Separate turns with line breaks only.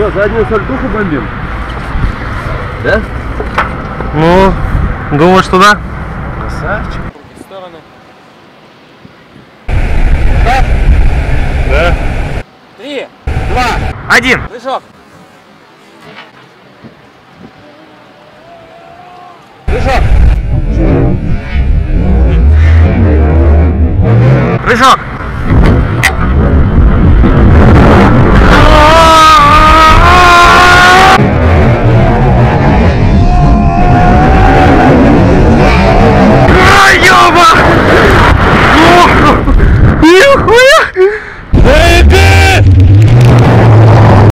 Что, заднюю сальтуху бомбим? Да?
Ну, думаешь туда?
Красавчик.
В стороны.
Да?
Да.
Два, один.
Прыжок. Прыжок. Прыжок. Oh,